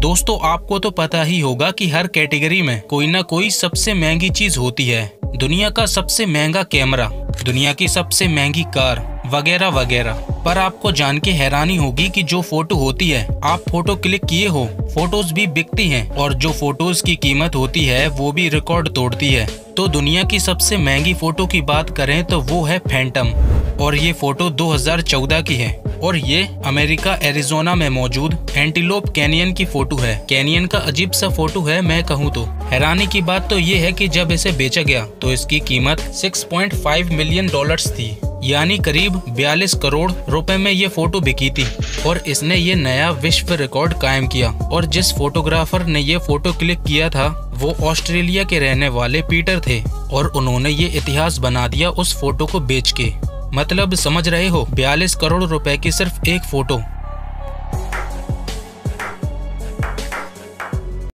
दोस्तों, आपको तो पता ही होगा कि हर कैटेगरी में कोई ना कोई सबसे महँगी चीज़ होती है। दुनिया का सबसे महँगा कैमरा, दुनिया की सबसे महँगी कार, वगैरह वगैरह। पर आपको जान के हैरानी होगी कि जो फ़ोटो होती है, आप फ़ोटो क्लिक किए हो, फ़ोटोज़ भी बिकती हैं और जो फ़ोटोज़ की कीमत होती है, वो भी रिकॉर्ड तोड़ती है। तो दुनिया की सबसे महँगी फ़ोटो की बात करें तो वो है फैंटम और ये फ़ोटो 2014 की है। और ये अमेरिका, एरिजोना में मौजूद एंटीलोप कैनियन की फ़ोटो है। कैनियन का अजीब सा फ़ोटो है, मैं कहूँ तो। हैरानी की बात तो ये है कि जब इसे बेचा गया तो इसकी कीमत 6.5 मिलियन डॉलर्स थी। यानी करीब 42 करोड़ रुपए में ये फ़ोटो बिकी थी, और इसने ये नया विश्व रिकॉर्ड कायम किया। और जिस फोटोग्राफर ने ये फ़ोटो क्लिक किया था, वो ऑस्ट्रेलिया के रहने वाले पीटर थे, और उन्होंने ये इतिहास बना दिया उस फ़ोटो को बेच के। मतलब समझ रहे हो? बयालीस करोड़ रुपए की सिर्फ़ एक फ़ोटो।